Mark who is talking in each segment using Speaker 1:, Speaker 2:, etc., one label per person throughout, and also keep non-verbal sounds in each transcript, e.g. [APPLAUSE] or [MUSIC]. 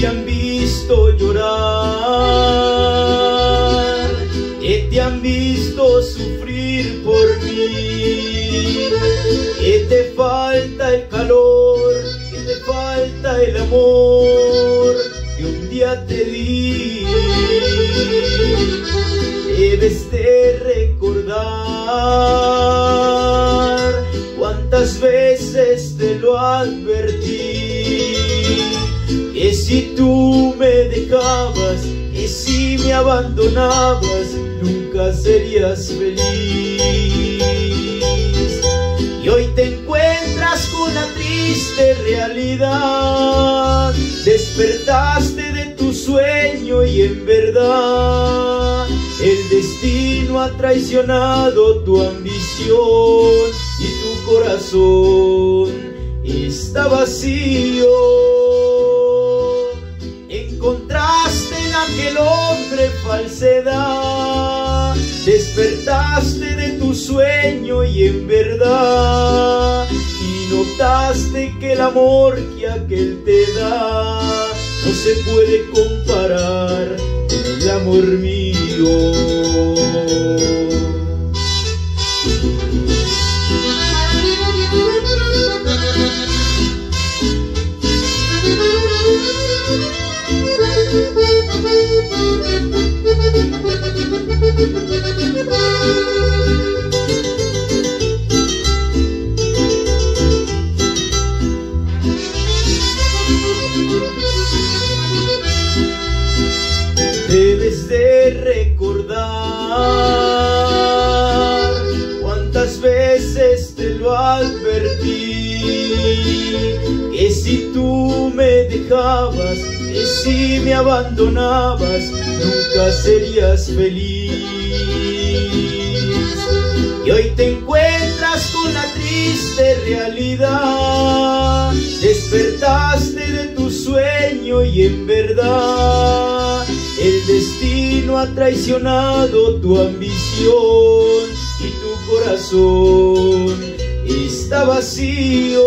Speaker 1: te han visto llorar, que te han visto sufrir por mí, que te falta el calor, que te falta el amor que un día te di. Debes de recordar cuántas veces te lo han si tú me dejabas, que si me abandonabas, nunca serías feliz. Y hoy te encuentras con la triste realidad. Despertaste de tu sueño y en verdad el destino ha traicionado tu ambición y tu corazón está vacío. Despertaste de tu sueño y en verdad, y notaste que el amor que aquel te da no se puede comparar con el amor mío. [LAUGHS] Debes de recordar cuántas veces te lo advertí que si tú me dejabas, que si me abandonabas, nunca serías feliz. Y hoy te encuentras con la triste realidad, despertaste de tu sueño y en verdad el destino ha traicionado tu ambición y tu corazón está vacío.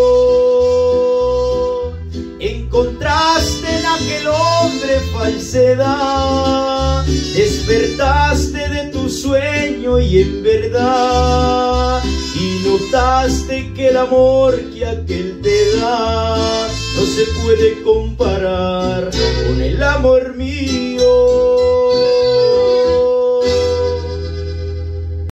Speaker 1: Encontraste en aquel hombre falsedad, despertaste de tu sueño y en verdad, y notaste que el amor que aquel te da no se puede comparar con el amor mío.